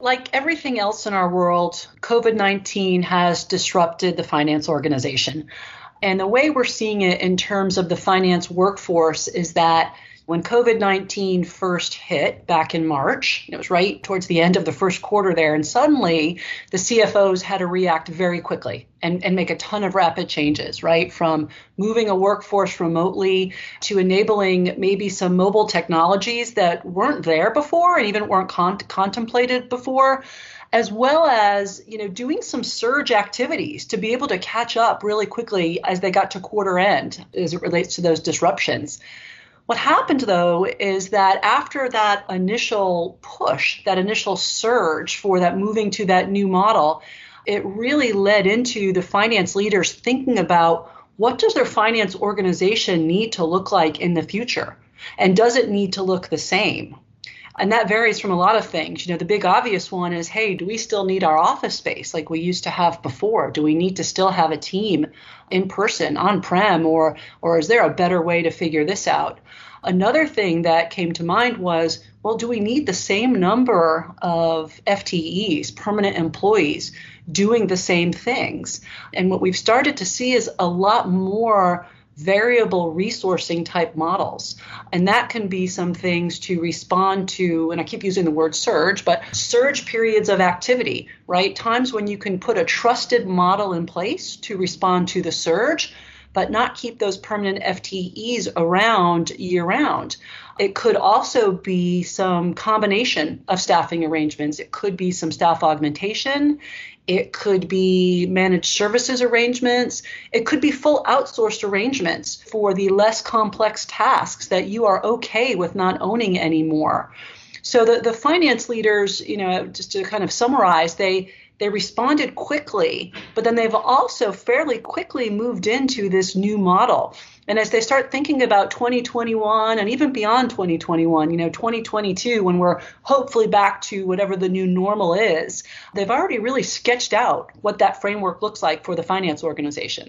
Like everything else in our world, COVID 19 has disrupted the finance organization. And the way we're seeing it in terms of the finance workforce is that when COVID 19 first hit back in March, it was right towards the end of the first quarter there, and suddenly the CFOs had to react very quickly and, and make a ton of rapid changes, right? From moving a workforce remotely to enabling maybe some mobile technologies that weren't there before and even weren't con- contemplated before as well as you know doing some surge activities to be able to catch up really quickly as they got to quarter end as it relates to those disruptions what happened though is that after that initial push, that initial surge for that moving to that new model, it really led into the finance leaders thinking about what does their finance organization need to look like in the future? And does it need to look the same? And that varies from a lot of things. You know, the big obvious one is hey, do we still need our office space like we used to have before? Do we need to still have a team in person, on prem, or, or is there a better way to figure this out? Another thing that came to mind was well, do we need the same number of FTEs, permanent employees, doing the same things? And what we've started to see is a lot more variable resourcing type models. And that can be some things to respond to, and I keep using the word surge, but surge periods of activity, right? Times when you can put a trusted model in place to respond to the surge but not keep those permanent FTEs around year round. It could also be some combination of staffing arrangements. It could be some staff augmentation. It could be managed services arrangements. It could be full outsourced arrangements for the less complex tasks that you are okay with not owning anymore. So the, the finance leaders, you know, just to kind of summarize, they they responded quickly, but then they've also fairly quickly moved into this new model. And as they start thinking about 2021 and even beyond 2021, you know, 2022, when we're hopefully back to whatever the new normal is, they've already really sketched out what that framework looks like for the finance organization.